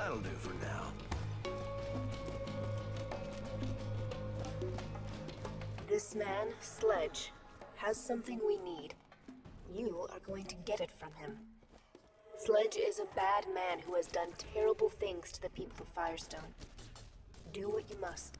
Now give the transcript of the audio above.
That'll do for now. This man, Sledge, has something we need. You are going to get it from him. Sledge is a bad man who has done terrible things to the people of Fyrestone. Do what you must.